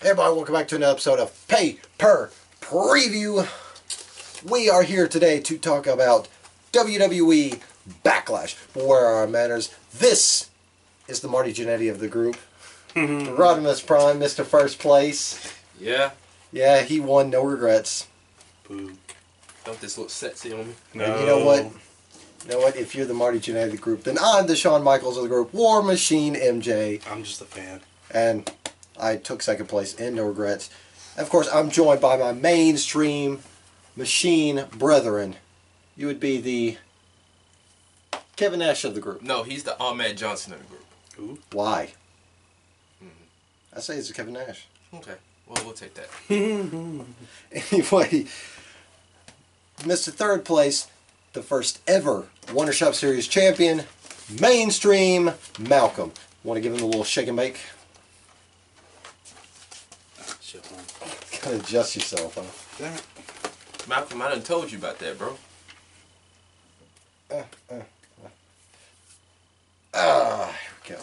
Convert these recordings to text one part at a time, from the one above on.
Hey everybody, welcome back to another episode of Pay Per Preview. We are here today to talk about WWE Backlash. But where are our manners? This is the Marty Jannetty of the group. Mm-hmm. Rodimus Prime, Mr. First Place. Yeah. Yeah, he won, no regrets. Boo. Don't this look sexy on me? And you know what? You know what? If you're the Marty Jannetty of the group, then I'm the Shawn Michaels of the group, War Machine MJ. I'm just a fan. and I took second place in no regrets. Of course, I'm joined by my mainstream machine brethren. You would be the Kevin Nash of the group. No, he's the Ahmed Johnson of the group. Ooh. Why? Mm-hmm. I say it's Kevin Nash. Okay. Well, we'll take that. Anyway, Mr. Third Place, the first ever Wonder Shop Series champion, mainstream Malcolm. Want to give him a little shake and bake? Shit, man. Gotta adjust yourself, huh? Damn it. Malcolm, I done told you about that, bro. Ah, here we go.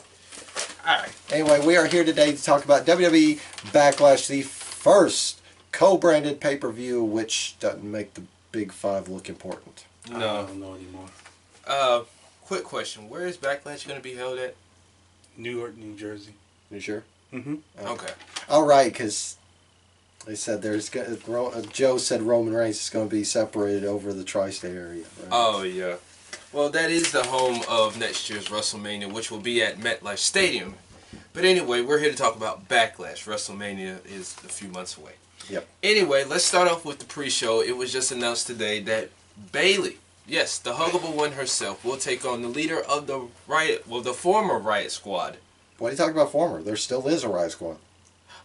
Alright. Anyway, we are here today to talk about WWE Backlash, the first co-branded pay-per-view, which doesn't make the Big Five look important. I No. don't know anymore. Uh, quick question. Where is Backlash going to be held at? New York, New Jersey. You sure? Mm-hmm. Okay. All right, because they said there's uh, Joe said Roman Reigns is going to be separated over the tri-state area. Right? Oh, yeah. Well, that is the home of next year's WrestleMania, which will be at MetLife Stadium. But anyway, we're here to talk about Backlash. WrestleMania is a few months away. Yep. Anyway, let's start off with the pre-show. It was just announced today that Bayley, yes, the huggable one herself, will take on the leader of the Riot, well, the former Riot Squad. What are you talking about? Former? There still is a Riot Squad.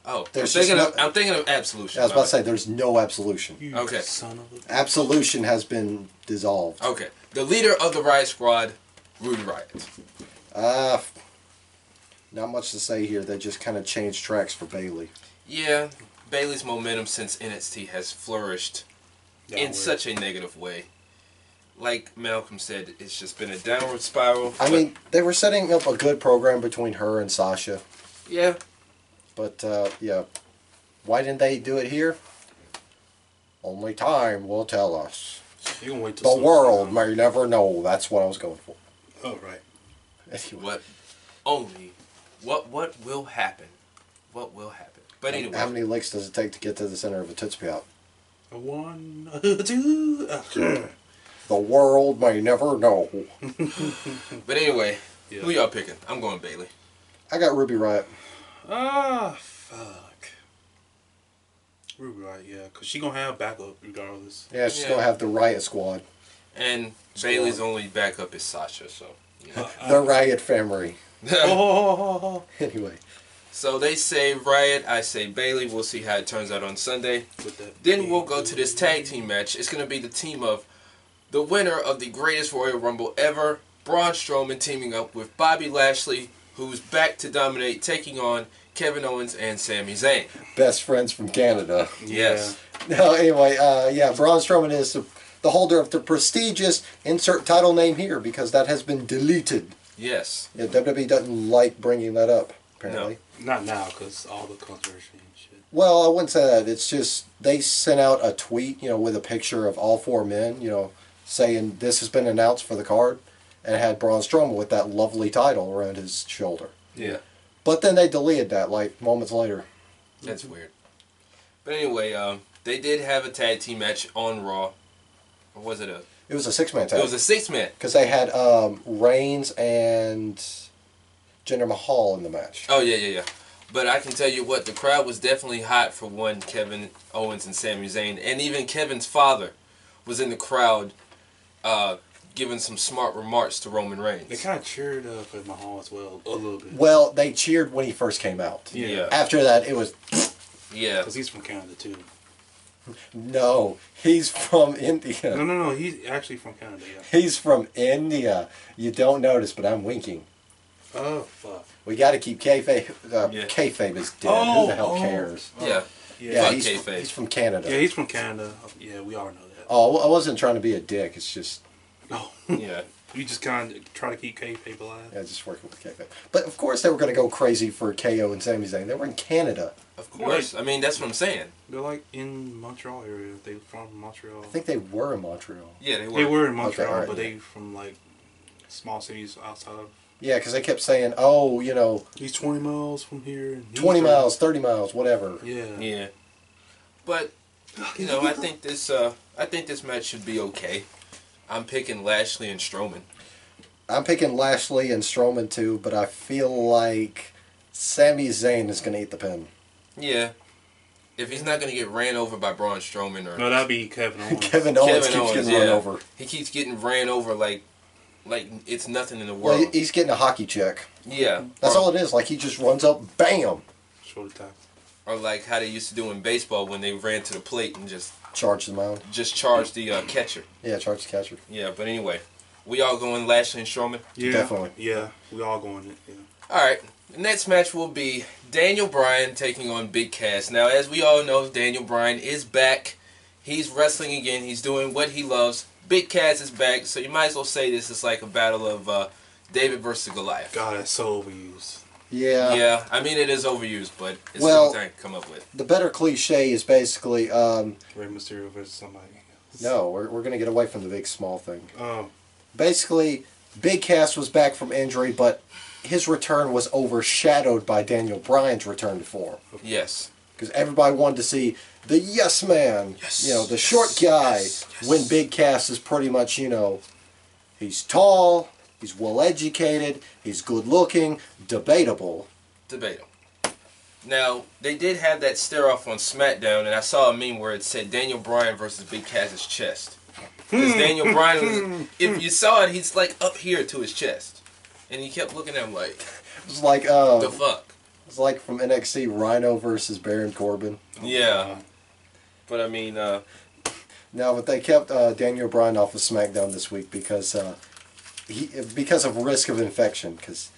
Oh, There's I'm thinking, just of, I'm thinking of Absolution. I was about to say there's no absolution. You Okay. son of a... Absolution has been dissolved. Okay, the leader of the Riot Squad, Ruby Riot. Uh, not much to say here. They just kind of changed tracks for Bayley. Yeah, Bayley's momentum since NXT has flourished in Downward. such a negative way. Like Malcolm said, it's just been a downward spiral. I mean, they were setting up a good program between her and Sasha, yeah, but uh, yeah, why didn't they do it here? Only time will tell us. You gonna wait till The some- world may never know. That's what I was going for. Oh right. Anyway, what only what what will happen? What will happen? But anyway, how many licks does it take to get to the center of a Tootsie Pop? One, two. ah, The world may never know. but anyway, Yeah. who y'all picking? I'm going Bayley. I got Ruby Riot. Ah, fuck. Ruby, Riot, Yeah, cause she gonna have backup regardless. Yeah, she's Yeah. gonna have the Riot Squad, And Bayley's only backup is Sasha, so you know. the Riot family. Oh, Anyway, so they say Riot, I say Bayley. We'll see how it turns out on Sunday. with that. Then we'll go to this tag team match. It's going to be the team of the winner of the greatest Royal Rumble ever, Braun Strowman, teaming up with Bobby Lashley, who's back to dominate, taking on Kevin Owens and Sami Zayn. best friends from Canada. Yes. No, anyway, uh, yeah, Braun Strowman is the, the holder of the prestigious insert title name here because that has been deleted. Yes. Yeah, WWE doesn't like bringing that up, apparently. Not now, cause all the controversy and shit. Well, I wouldn't say that. It's just they sent out a tweet, you know, with a picture of all four men, you know, saying this has been announced for the card, and had Braun Strowman with that lovely title around his shoulder. Yeah. But then they deleted that like moments later. That's weird. But anyway, um, they did have a tag team match on Raw. Or was it a? It was a six man tag. It was a six man. because they had um, Reigns and Jinder Mahal in the match. Oh yeah, yeah, yeah. But I can tell you what, the crowd was definitely hot for one Kevin Owens and Sami Zayn, and even Kevin's father was in the crowd, uh, giving some smart remarks to Roman Reigns. They kind of cheered uh, for Mahal as well, a little bit. Well, they cheered when he first came out. Yeah. After that, it was Yeah. Cause he's from Canada too. no. He's from India. no, no. No. He's actually from Canada. Yeah. He's from India. You don't notice, but I'm winking. Oh fuck. We got to keep kayfabe. Uh, Yeah. Kayfabe is dead. Who Oh, the hell oh. cares? Yeah. Yeah, Fuck he's, he's from Canada. Yeah, he's from Canada. Yeah, we all know that. Oh, I wasn't trying to be a dick. It's just Oh, Yeah. you just kind of try to keep kayfabe alive. yeah, just working with kayfabe. But of course, they were going to go crazy for KO and Sami Zayn. They were in Canada. Of course. I mean, that's what I'm saying. They're like in Montreal area. They from Montreal. I think they were in Montreal. Yeah, they were. They were in Montreal, alright, but yeah. they from like small cities outside of. Yeah, because they kept saying, oh, you know, He's 20 miles from here. and he's 20 miles, 30 miles, whatever. Yeah. Yeah. But you know, I think this uh I think this match should be okay. I'm picking Lashley and Strowman. I'm picking Lashley and Strowman too, but I feel like Sami Zayn is going to eat the pin. Yeah. If he's not gonna get ran over by Braun Strowman or No, that'd be Kevin Owens. Kevin Owens Kevin keeps Owens, getting yeah. run over. he keeps getting ran over like like it's nothing in the world. he- he's getting a hockey check. yeah. That's or, all it is. Like he just runs up, bam, Short attack. or like how they used to do in baseball when they ran to the plate and just charge the mound. just charge the uh, catcher. Yeah, charge the catcher. Yeah, but anyway. We all going Lashley and Strowman? Yeah. Definitely. Yeah. We all going it. Yeah. Alright, the next match will be Daniel Bryan taking on Big Cass. Now, as we all know, Daniel Bryan is back. He's wrestling again. He's doing what he loves. Big Cass is back, so you might as well say this is like a battle of uh, David versus Goliath. God, that's so overused. Yeah. Yeah, I mean, it is overused, but it's Well- something I can come up with. The better cliche is basically, um, Rey Mysterio versus somebody. else. no, we're, we're going to get away from the big small thing. Oh. Basically, Big Cass was back from injury, but his return was overshadowed by Daniel Bryan's return to form. Yes. Because everybody wanted to see the yes man, Yes, you know, the yes, short guy, yes, yes. when Big Cass is pretty much, you know, he's tall, he's well educated, he's good looking, debatable. Debate 'em. Now, they did have that stare off on SmackDown, and I saw a meme where it said Daniel Bryan versus Big Cass's chest. Because Daniel Bryan, was, if you saw it, he's like up here to his chest. And he kept looking at him like, It's like uh, the fuck? it's like from NXT Rhyno versus Baron Corbin. Yeah. God. But I mean, uh, Now, but they kept uh, Daniel Bryan off of SmackDown this week because uh, he because of risk of infection. Because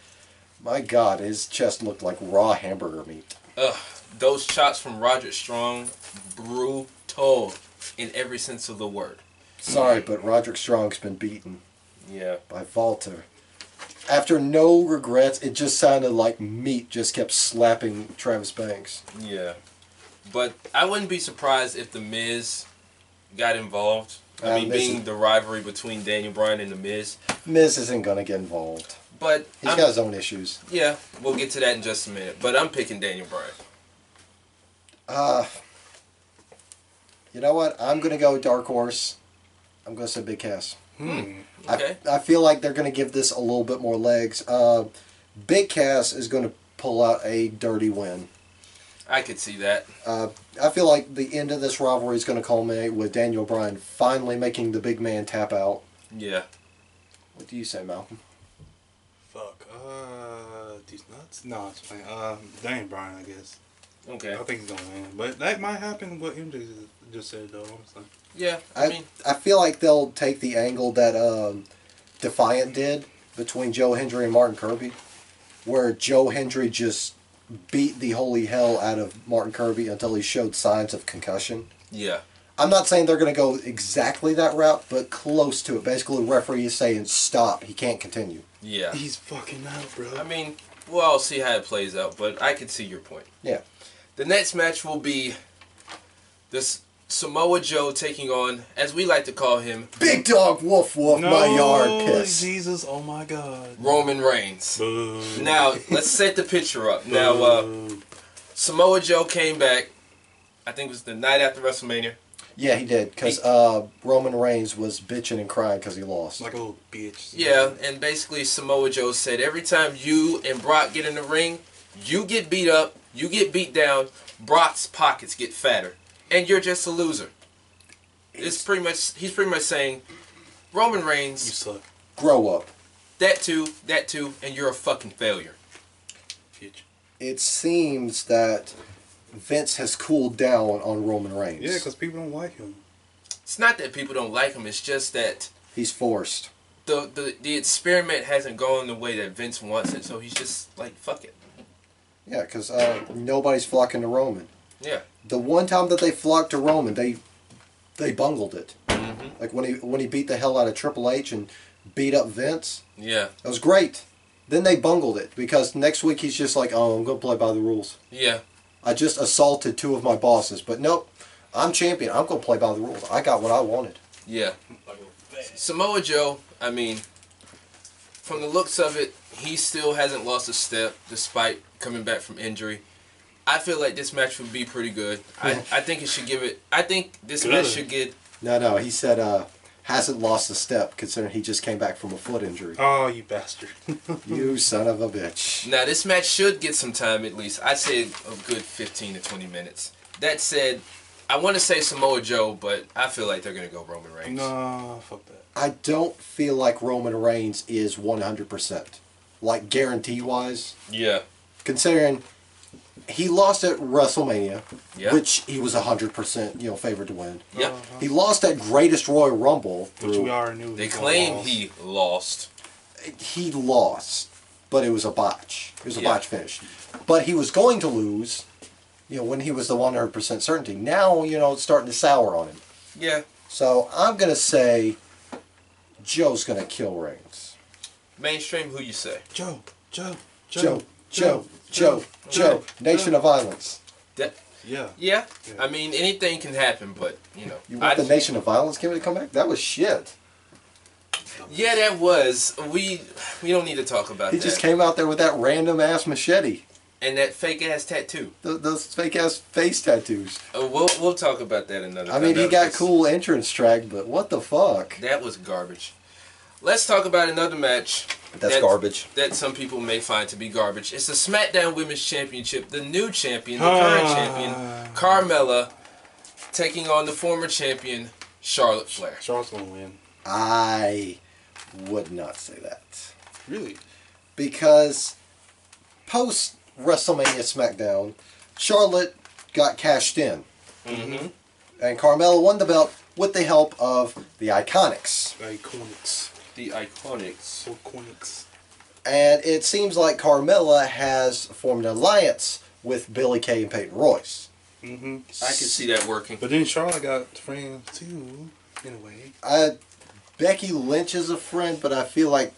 my God, his chest looked like raw hamburger meat. ugh, those shots from Roderick Strong, brutal in every sense of the word. Sorry, but Roderick Strong's been beaten Yeah. by Walter. After no regrets, it just sounded like meat just kept slapping Travis Banks. Yeah. But I wouldn't be surprised if The Miz got involved. I Uh, mean, Miz being is- the rivalry between Daniel Bryan and The Miz. Miz isn't gonna get involved. But He's I'm- got his own issues. yeah, we'll get to that in just a minute. But I'm picking Daniel Bryan. Uh, you know what? I'm gonna go Dark Horse. I'm gonna say Big Cass. Hmm. Okay. I, I feel like they're going to give this a little bit more legs. Uh, Big Cass is going to pull out a dirty win. I could see that. Uh, I feel like the end of this rivalry is going to culminate with Daniel Bryan finally making the big man tap out. Yeah. What do you say, Malcolm? Fuck. Uh, these nuts? No, it's fine. Um, Daniel Bryan, I guess. Okay. I think he's gonna win, but that might happen. What MJ just said, though. Honestly. Yeah. I, I, mean, I feel like they'll take the angle that um, Defiant did between Joe Hendry and Martin Kirby, where Joe Hendry just beat the holy hell out of Martin Kirby until he showed signs of concussion. yeah. I'm not saying they're going to go exactly that route, but close to it. Basically, the referee is saying, stop, he can't continue. Yeah. He's fucking out, bro. I mean, we'll see how it plays out, but I can see your point. Yeah. The next match will be this Samoa Joe taking on, as we like to call him, Big dog, Wolf woof, no, my yard piss. Jesus, oh my God. Roman Reigns. Boo. Now, let's set the picture up. Now, uh, Samoa Joe came back, I think it was the night after WrestleMania. Yeah, he did, because uh, Roman Reigns was bitching and crying because he lost. like a little bitch. Yeah, and basically Samoa Joe said every time you and Brock get in the ring, you get beat up, you get beat down, Brock's pockets get fatter, and you're just a loser. It's pretty much he's pretty much saying Roman Reigns You Reigns, suck, Grow up. that too, that too, and you're a fucking failure. It seems that Vince has cooled down on Roman Reigns. Yeah, because people don't like him. It's not that people don't like him, it's just that he's forced. the the, the experiment hasn't gone the way that Vince wants it, so he's just like fuck it. Yeah, because uh, nobody's flocking to Roman. Yeah. The one time that they flocked to Roman, they they bungled it. Mhm. Like when he when he beat the hell out of Triple H and beat up Vince, Yeah. that was great. Then they bungled it because next week he's just like, "Oh, I'm gonna play by the rules." Yeah. I just assaulted two of my bosses. But nope, I'm champion. I'm gonna play by the rules. I got what I wanted. Yeah. Samoa Joe, I mean, from the looks of it, he still hasn't lost a step despite coming back from injury. I feel like this match would be pretty good. I, I think it should give it. I think this Good. match should get. No, no, he said uh, hasn't lost a step considering he just came back from a foot injury. Oh, you bastard. you son of a bitch. Now this match should get some time at least. I'd say a good 15 to 20 minutes. That said, I want to say Samoa Joe, but I feel like they're gonna go Roman Reigns. no, fuck that. I don't feel like Roman Reigns is 100%. Like guarantee wise, Yeah. considering he lost at WrestleMania, Yeah. which he was 100% you know favored to win. Yeah. Uh-huh. He lost at Greatest Royal Rumble. Which we already knew. They claim lost. he lost. he lost, but it was a botch. It was a Yeah. botch finish. But he was going to lose, you know, when he was the 100% certainty. Now, you know, it's starting to sour on him. Yeah. So I'm going to say Joe's going to kill Reigns. Mainstream, who you say? Joe, Joe, Joe, Joe, Joe, Joe, Joe, Nation of Violence. That, Yeah. yeah. Yeah. I mean, anything can happen, but you know. You want I- the Nation of Violence gimmick to come back? That was shit. Yeah, that was. We we don't need to talk about that. He that. just came out there with that random ass machete. and that fake ass tattoo. Th those fake ass face tattoos. Uh, we'll we'll talk about that another I time. mean, he got cool entrance track, but what the fuck? That was garbage. Let's talk about another match. That's that- garbage. That some people may find to be garbage. It's the SmackDown Women's Championship. The new champion, the current Ah. champion, Carmella, taking on the former champion, Charlotte Flair. Charlotte's gonna win. I would not say that. Really? Because post WrestleMania SmackDown, Charlotte got cashed in. Mm-hmm. And Carmella won the belt with the help of the Iconics. Iconics. The Iconics. Iconics. And it seems like Carmella has formed an alliance with Billie Kay and Peyton Royce. Mm-hmm. I can see that working. But then Charlotte got friends too, in a way. I, Becky Lynch is a friend, but I feel like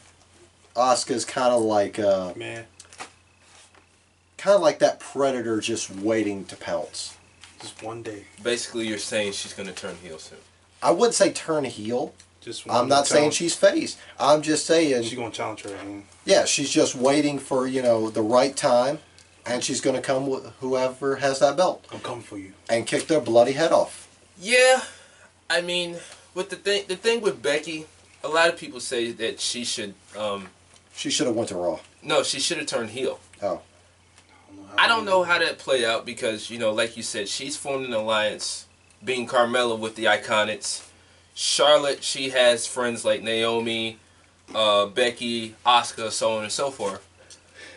Asuka's kind of like uh, Man, kind of like that predator just waiting to pounce. just one day. Basically, you're saying she's going to turn heel soon. I wouldn't say turn heel. Just I'm not saying she's face. I'm just saying, She's gonna challenge her again. yeah, she's just waiting for you know the right time, and she's going to come with whoever has that belt I'm coming for you. and kick their bloody head off. Yeah, I mean, with the thing, the thing with Becky, a lot of people say that she should. Um, She should have went to Raw. no, she should have turned heel. Oh, I don't know how that played out because you know, like you said, she's formed an alliance, being Carmella with the Iconics. Charlotte, she has friends like Naomi, uh, Becky, Asuka, so on and so forth,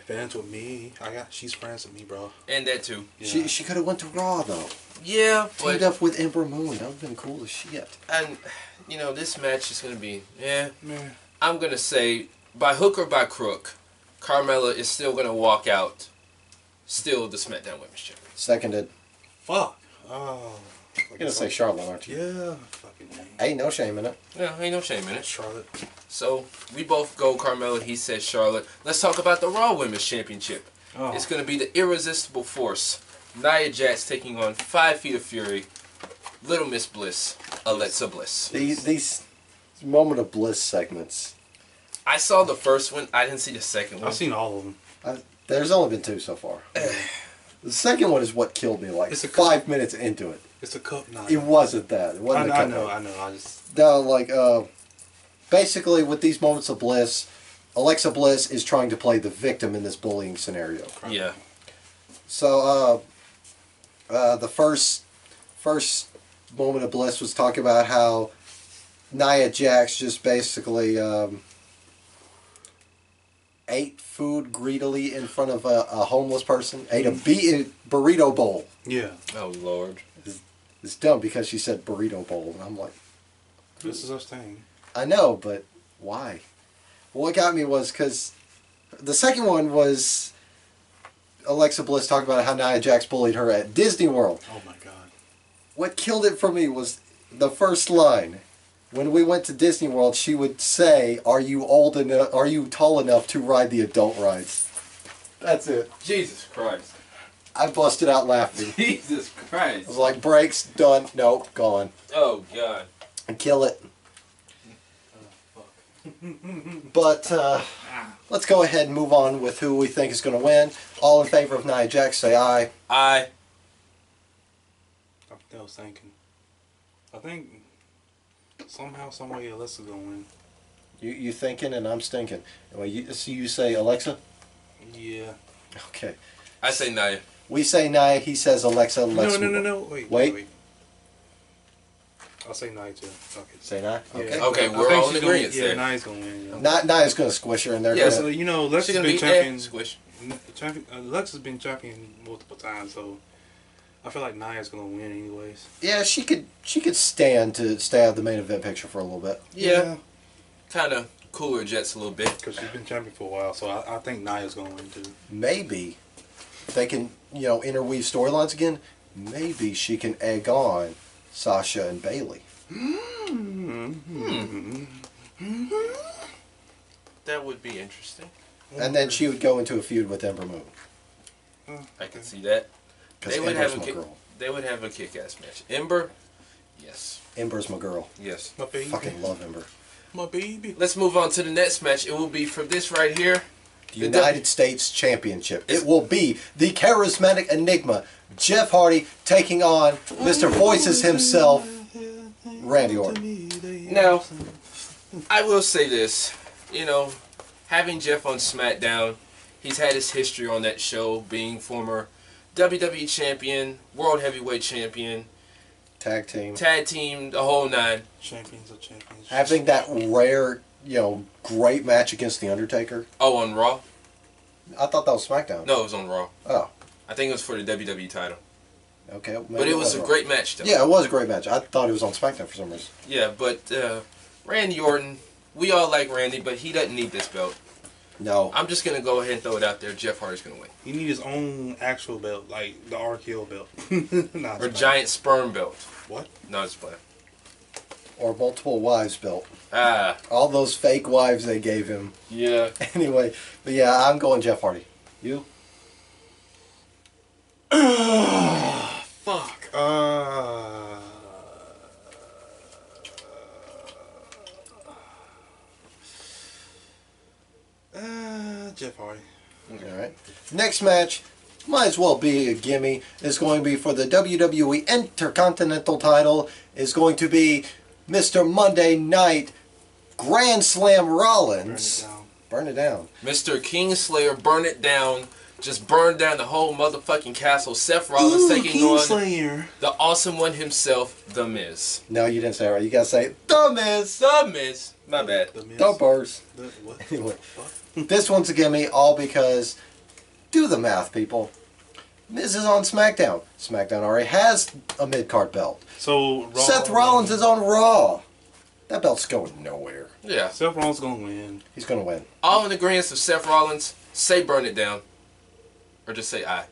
Fans with me. I got. She's friends with me, bro. and that too. Yeah. she she could have went to Raw though. Yeah, Teamed but up with Ember Moon. That would have been cool as shit. and you know, this match is gonna be yeah. Man. I'm gonna say by hook or by crook, Carmella is still gonna walk out, still the SmackDown Women's Champion. Seconded. Fuck. Oh. You're gonna say Charlotte, aren't you? Yeah. Fucking man. Ain't no shame in it. Yeah, ain't no shame in it. Charlotte. So we both go Carmella. He says Charlotte. Let's talk about the Raw Women's Championship. Oh. It's gonna be the Irresistible Force. Nia Jax taking on Five Feet of Fury, Little Miss Bliss, Alexa Bliss. These these moment of bliss segments. I saw the first one. I didn't see the second one. I've seen all of them. I, there's only been two so far. the second one is what killed me. Like It's a- five minutes into it, It's a cup night. it wasn't that. It I, wasn't know, a I cup know. night. I know. I just. No, like uh, basically with these moments of bliss, Alexa Bliss is trying to play the victim in this bullying scenario. Yeah. So uh, uh, the first first moment of bliss was talking about how Nia Jax just basically um, ate food greedily in front of a, a homeless person. Ate a be- burrito bowl. Yeah. Oh Lord. It's dumb because she said burrito bowl, and I'm like, This is our thing. I know, but why? What got me was because the second one was Alexa Bliss talking about how Nia Jax bullied her at Disney World. Oh my god. what killed it for me was the first line. When we went to Disney World, she would say, "Are you old enough? Are you tall enough to ride the adult rides?" That's it. Jesus Christ. I busted out laughing. Jesus I Christ. was like, breaks, done, nope, gone. Oh God. And kill it. But uh, let's go ahead and move on with who we think is going to win. All in favor of Nia Jax, say aye. Aye. I. I was thinking. I think somehow, some way, Alyssa's gonna win. You you thinking and I'm stinking. Anyway, you, so you say Alexa? Yeah. Okay. I say Nia. We say Nia, he says Alexa. Let's no, no, no, no. Wait, Wait. wait. I'll say Nia too. Okay. Say Nia? Yeah. Okay. Okay, we're all in she's gonna- agreement Yeah, there. Nia's gonna win. Yeah. Not Nia's going to squish her in they're Yeah, going So you know, She's Alexa's gonna been be champion. squish. champion uh, Alexa's been champion multiple times, so I feel like Nia's gonna win anyways. Yeah, she could she could stand to stay out of the main event picture for a little bit. Yeah. Kind of cooler jets a little bit. Because she's been champion for a while, so I, I think Nia's gonna win too. Maybe they can, you know, interweave storylines again, maybe she can egg on Sasha and Bayley. That would be interesting. And then she would go into a feud with Ember Moon. I can see that. They would Ember's have a my kick- girl. They would have a kick-ass match. Ember. Yes. Ember's my girl. Yes. My baby. Fucking love Ember. My baby. Let's move on to the next match. It will be for this right here. The The United W- States Championship. It will be the charismatic enigma, Jeff Hardy, taking on Mr. Voices himself, Randy Orton. Now, I will say this. You know, having Jeff on SmackDown, he's had his history on that show, being former WWE champion, World Heavyweight champion, Tag team. tag team, the whole nine. Champions of champions. Having that rare, you know, great match against The Undertaker. Oh, on Raw? I thought that was SmackDown. No, it was on Raw. Oh, I think it was for the WWE title. okay. maybe But it was a wrong. great match, though. Yeah, it was a great match. I thought it was on SmackDown for some reason. Yeah, but uh, Randy Orton, we all like Randy, but he doesn't need this belt. No. I'm just gonna go ahead and throw it out there. Jeff Hardy's gonna win, He needs his own actual belt, like the RKO belt. nah, or giant sperm belt. What? No, it's playing. Or multiple wives built. Ah, All those fake wives they gave him. yeah. Anyway, but yeah, I'm going Jeff Hardy. You? Fuck. Uh. Uh, Jeff Hardy. All right. Next match might as well be a gimme. It's going to be for the WWE Intercontinental title. Is going to be Mr. Monday Night Grand Slam Rollins. Burn it Rollins. down. Burn it down. Mr. Kingslayer, burn it down. Just burn down the whole motherfucking castle. Seth Rollins taking on Kingslayer. the awesome one himself, The Miz. No, you didn't say it right. You gotta say The Miz. The Miz. My bad. The Miz. The Burs. The, what? Anyway, Fuck. this one's a gimme all because do the math, people. Miz is on SmackDown. SmackDown already has a mid card belt. So Raw, Seth Rollins is on Raw. That belt's going nowhere. Yeah. Seth Rollins gonna win. He's gonna win. All in the agreement of Seth Rollins. Say burn it down. Or just say I.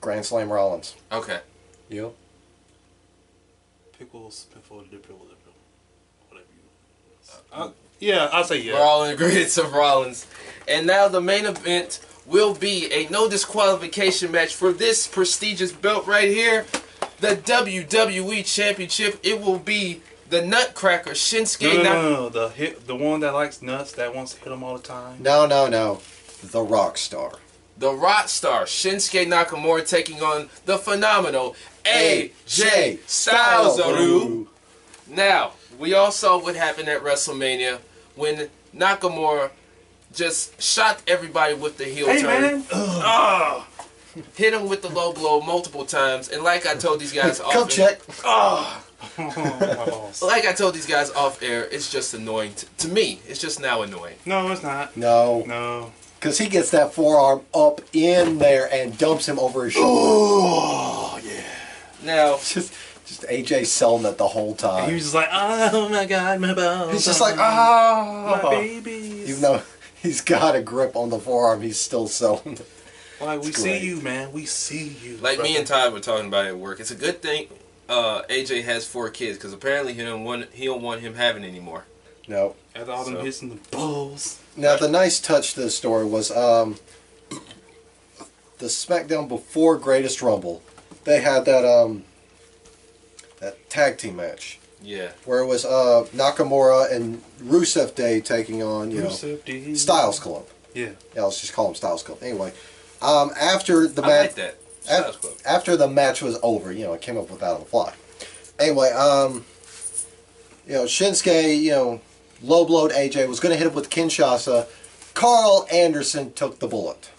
Grand Slam Rollins. Okay. You? Pickles before the dipper, whatever. Whatever you. Uh, yeah, I'll say yeah. We're all in the agreement of Rollins. And now the main event will be a no disqualification match for this prestigious belt right here. The WWE Championship. It will be the Nutcracker Shinsuke no, Nak- no, no, the hit, the one that likes nuts, that wants to hit them all the time. No, no, no. The Rock Star. The Rock Star Shinsuke Nakamura taking on the phenomenal AJ Styles. Now, we all saw what happened at WrestleMania when Nakamura just shot everybody with the heel Hey turn. man, hit him with the low blow multiple times, and like I told these guys off, Come check. Oh, my boss. like I told these guys off air, it's just annoying to, to me. It's just now annoying. No, it's not. No. No. Because he gets that forearm up in there and dumps him over his shoulder. Oh yeah. Now, Just, just AJ selling it the whole time. he was just like, oh my god, my balls. He's just like, oh. my ah. babies. Even though he's got a grip on the forearm, he's still selling it. like we It's see you, man. We see you. like me and Todd were talking about it at work. It's a good thing uh, AJ has four kids because apparently he don't want he don't want him having anymore. No. After all them So- hits in the balls. Now, the nice touch to the story was um, the SmackDown before Greatest Rumble, they had that um that tag team match Yeah. where it was uh Nakamura and Rusev Day taking on you know Rusev D. Styles Club. Yeah. Yeah, let's just call them Styles Club. Anyway, um, after the match, like that. After the match was over, you know, I came up with that on the fly. Anyway, um, you know, Shinsuke, you know, low blowed AJ was going to hit him with Kinshasa. Karl Anderson took the bullet.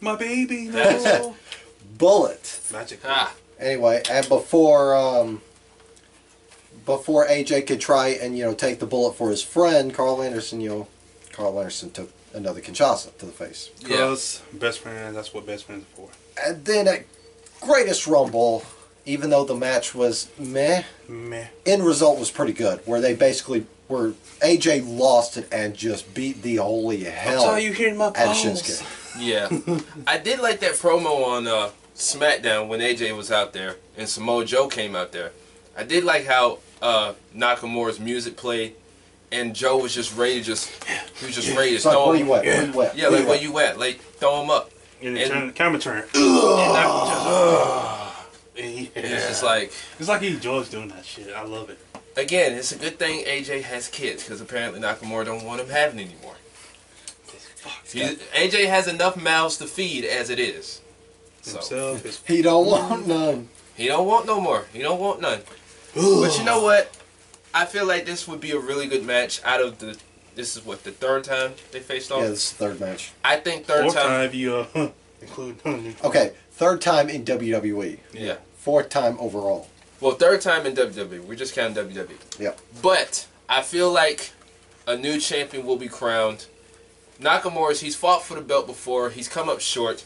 My baby, That's- no. Bullet. Magic. Ah, Anyway, and before um, before AJ could try and you know take the bullet for his friend Karl Anderson, you know, Karl Anderson took another Kinshasa to the face. yeah. Because best friends, that's what best friends are for. And then at Greatest Rumble, even though the match was meh, Meh. end result was pretty good. Where they basically where AJ lost it and just beat the holy hell That's how you hear my at balls. Shinsuke. Yeah. I did like that promo on uh, SmackDown when AJ was out there and Samoa Joe came out there. I did like how uh, Nakamura's music played and Joe was just ready to just he was just ready to It's like throw where him. you at? Where you at? Yeah, like where you at? Like throw him up. And, And- then turn, camera turn. And that just, yeah. It's just like It's like he enjoys doing that shit. I love it. again, it's a good thing AJ has kids because apparently Nakamura don't want him having anymore. He, AJ has enough mouths to feed as it is. So Himself, his He don't want none. he don't want no more. He don't want none. But you know what? I feel like this would be a really good match. Out of the, this is what the third time they faced off. Yeah, this is the third match. I think third fourth time. time if you uh, include. Okay, third time in WWE. Yeah. Fourth time overall. Well, third time in WWE. We're just counting WWE. Yep. But I feel like a new champion will be crowned. Nakamura's he's fought for the belt before. He's come up short.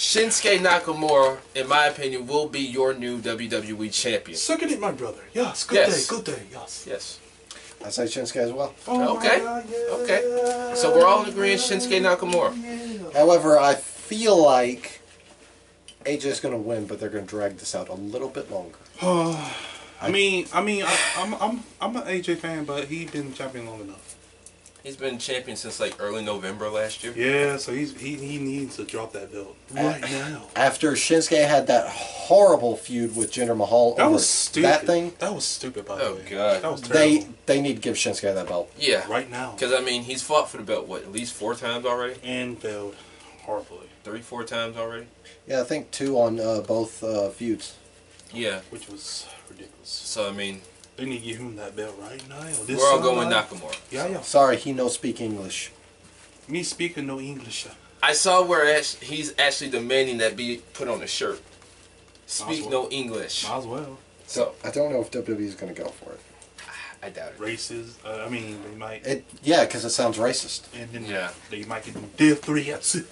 Shinsuke Nakamura, in my opinion, will be your new WWE champion. Sucking it, my brother. Yes, good Yes. day, good day, yes. Yes. I say Shinsuke as well. Oh Okay, God, yeah. okay. So we're all agreeing agreement. Shinsuke Nakamura. However, I feel like AJ's going to win, but they're going to drag this out a little bit longer. I mean, I mean, I, I'm, I'm, I'm an AJ fan, but he's been champion long enough. He's been champion since like early November last year. Yeah, so he's he, he needs to drop that belt right now. After Shinsuke had that horrible feud with Jinder Mahal That over was stupid. that thing, That was stupid, by Oh, the way. God. that was they terrible. they need to give Shinsuke that belt. Yeah. right now Because I mean, he's fought for the belt what at least four times already. and failed horribly, Three, four times already. Yeah, I think two on uh, both uh, feuds. Yeah. which was ridiculous. So I mean, They need to give him that belt right now. This we're all summer. going Nakamura. Yeah, yeah. Sorry, he no speak English. Me speaking no English. I saw where act- he's actually demanding that be put on a shirt. Speak Might no English. Might as well. So I don't know if WWE is going to go for it. I doubt it. Racist. Uh, I mean, they might. It yeah, because it sounds racist. and then Yeah. they might get them death threats.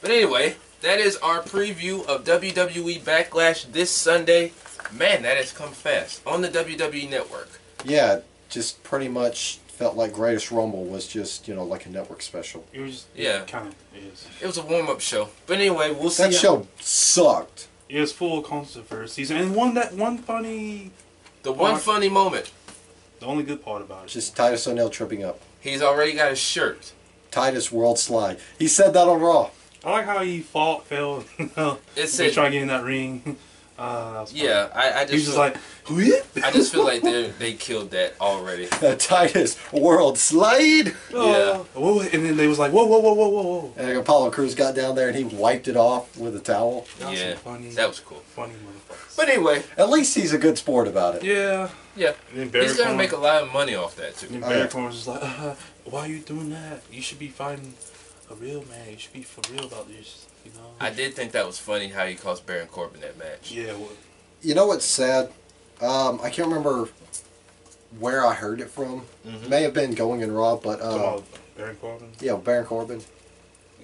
But anyway, that is our preview of WWE Backlash this Sunday. Man, that has come fast on the WWE Network. Yeah, just pretty much felt like Greatest Rumble was just you know like a network special. It was. Yeah. Kind of is. It was a warm up show. But anyway, we'll see. That how- show sucked. It was full of controversies and one that one funny. the one funny moment. The only good part about it. Just Titus O'Neil tripping up. He's already got his shirt. Titus World Slide. He said that on Raw. I like how he fought, fell. It they said, try to get in that ring. Uh, that was funny. yeah, I, I just, He's just feel, like, whip. I just feel like they they killed that already. The Titus World Slide. Yeah. Whoa, and then they was like, whoa, whoa, whoa, whoa, whoa, whoa. And Apollo Crews got down there and he wiped it off with a towel. That was Yeah, funny, that was cool. funny motherfuckers. But anyway, At least he's a good sport about it. yeah. yeah, And then Barry he's gonna Corn- make a lot of money off that too. then Oh, Barry yeah. Corn was just like, uh, why are you doing that? You should be fighting a real man. You should be for real about this. You know. I did think that was funny how he cost Baron Corbin that match. Yeah. Well, You know what's sad? Um, I can't remember where I heard it from. Mhm. May have been going in Raw, but uh, Baron Corbin. yeah, Baron Corbin.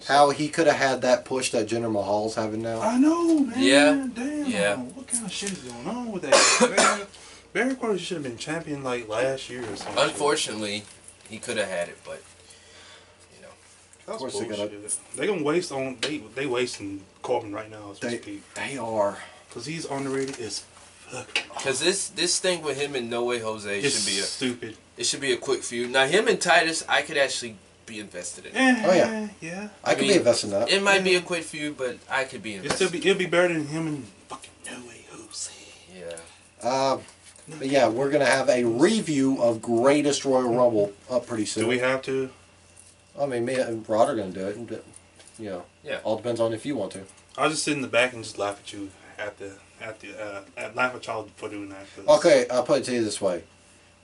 How he could have had that push that Jinder Mahal's having now. I know, man. Yeah. Damn. Yeah. What kind of shit is going on with that? Baron Corbin should have been champion like last year or something. Unfortunately, he could have had it, but you know, That's Of course They're gonna, They gonna waste on they they wasting Corbin right now as They, speak they are. because he's underrated as fuck. because this this thing with him and No Way Jose It's should be a stupid. it should be a quick feud. Now him and Titus, I could actually be invested in. Eh, Oh, yeah. yeah. I can mean, be invested in that. It might be a quick feud, but I could be It invested. still be it'll be better than him and fucking No Way Jose. yeah. Uh, but yeah, we're gonna have a review of Greatest Royal Rumble up pretty soon. Do we have to? I mean, me and Rod are gonna do it. But, you know, Yeah. all depends on if you want to. I'll just sit in the back and just laugh at you at the at the uh, at laugh at y'all for doing that. 'cause- Okay, I'll put it to you this way: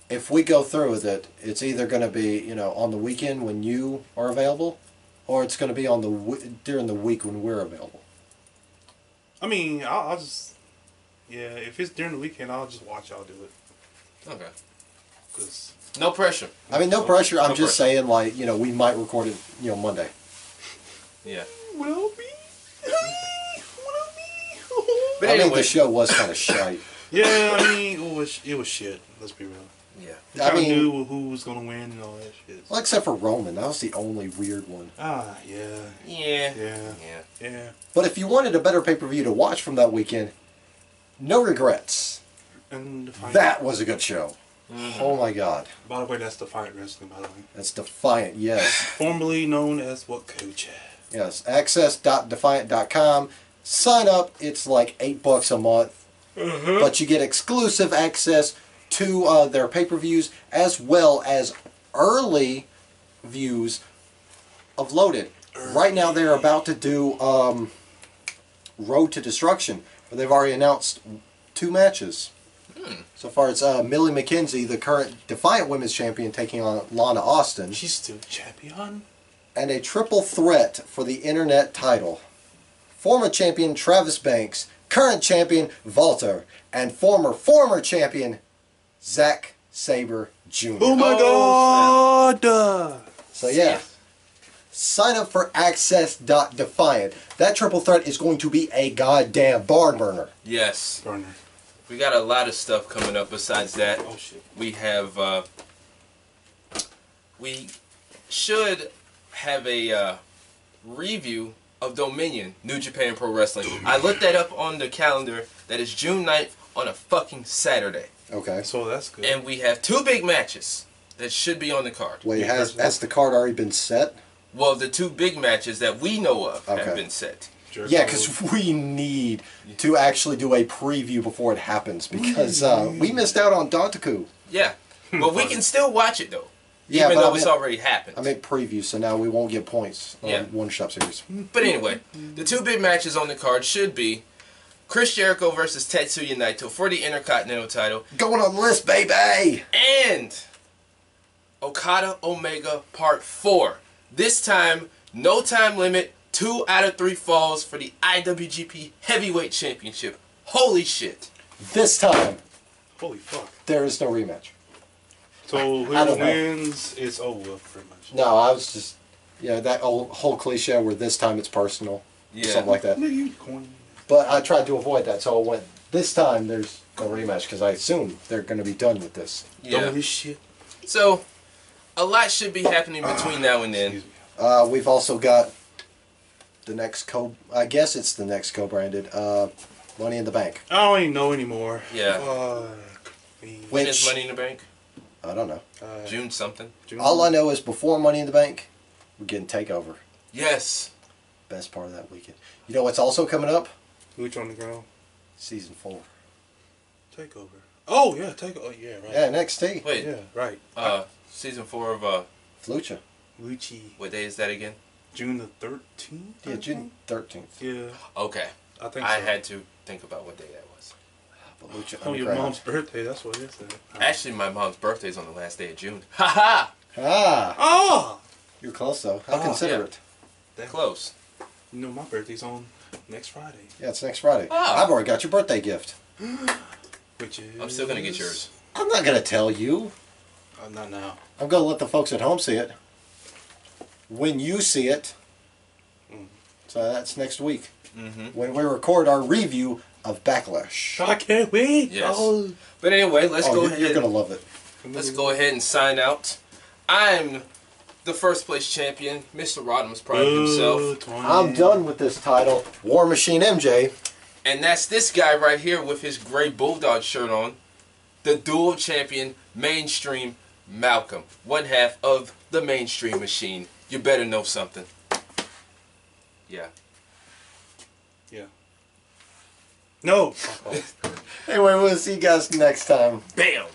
if we go through with it, it's either gonna be you know on the weekend when you are available, or it's gonna be on the w- during the week when we're available. I mean, I'll, I'll just yeah. If it's during the weekend, I'll just watch y'all do it. Okay. Cause No pressure. I mean, no pressure. I'm No just pressure. saying, like you know, we might record it you know Monday. Yeah. will be. will be. But I mean, the show was kind of shite. yeah, I mean, it was it was shit. Let's be real. Yeah. You I kinda mean- knew who was gonna win and all that shit. Well, except for Roman, that was the only weird one. Ah, yeah, Yeah. yeah, Yeah. yeah. But if you wanted a better pay per view to watch from that weekend, no regrets. And the fight. That was a good show. Oh my God, By the way, that's Defiant wrestling. By the way, that's Defiant. Yes. formerly known as WhatCulture. Yes, access.defiant.com. Sign up. It's like eight bucks a month, but you get exclusive access to uh, their pay-per-views as well as early views of Loaded. Right now, they're about to do um, Road to Destruction, where they've already announced two matches. So far, it's uh, Millie McKenzie, the current Defiant Women's Champion, taking on Lana Austin She's still champion. and a triple threat for the internet title. Former champion Travis Banks, current champion Walter, and former former champion Zack Sabre Jr. Oh my Oh, god! So yeah, sign up for Access.Defiant. That triple threat is going to be a goddamn barn burner. Yes. Burner. We got a lot of stuff coming up besides that. Oh shit. we have uh, we should have a uh, review of Dominion New Japan Pro Wrestling. I looked that up on the calendar. That is June 9th on a fucking Saturday. Okay. So that's good. And we have two big matches that should be on the card. Wait, has has the card already been set? Well, the two big matches that we know of Okay. have been set. Jericho- Yeah, because we need to actually do a preview before it happens because uh, we missed out on Dontaku. Yeah. But we can still watch it though. Yeah, even but though I it's already happened. I meant preview, so now we won't get points on Yeah. one shot series. But anyway, the two big matches on the card should be Chris Jericho versus Tetsuya Naito for the Intercontinental title, Going on the list, baby! and Okada Omega Part 4. This time, no time limit, two out of three falls for the IWGP Heavyweight Championship. Holy shit. This time, Holy fuck. there is no rematch. So who whoever know. wins, it's over pretty much. No, I was just, yeah, that old, whole cliche where this time it's personal, Yeah. something like that. Nigga, you corny. But I tried to avoid that, so I went, this time there's no rematch because I assume they're going to be done with this. Done Yeah. with this shit. So, a lot should be happening between now and then. Uh, we've also got the next co, I guess it's the next co-branded, uh, Money in the Bank. I don't even know anymore. Yeah. Fuck me. When Which- is Money in the Bank? I don't know. Uh, June something. June. All I know is before Money in the Bank, we're getting Takeover. Yes. Best part of that weekend. You know what's also coming up? Which on the ground? Season four. Takeover. Oh yeah, take oh yeah right. Yeah, NXT. Wait. Yeah, right. Uh, season four of uh, Lucha. Lucci. what day is that again? June the thirteenth. Yeah, June 13th. Yeah, Okay. I think I so. had to think about what day that was. But Lucha your mom's birthday. That's what it said. Actually, my mom's birthday's on the last day of June. Ha ha! Ah, Oh, you're close though. How Ah, considerate. Close. you know my birthday's on next Friday, Yeah. it's next Friday. Ah. I've already got your birthday gift. which is. I'm still gonna get yours. I'm not gonna tell you. Uh, not now. I'm gonna let the folks at home see it. When you see it. Mm. So that's next week. Mm-hmm. When we record our review of Backlash. I can't wait. Yes. Oh. But anyway, let's oh, go you're, ahead. you're gonna love it. Let's go ahead and sign out. I'm the first place champion, Mr. Rodimus Prime himself. I'm done with this title. War Machine MJ. And that's this guy right here with his gray bulldog shirt on. The dual champion, mainstream Malcolm. One half of the mainstream machine. You better know something. Yeah. Yeah. No. Anyway, we'll see you guys next time. Bam!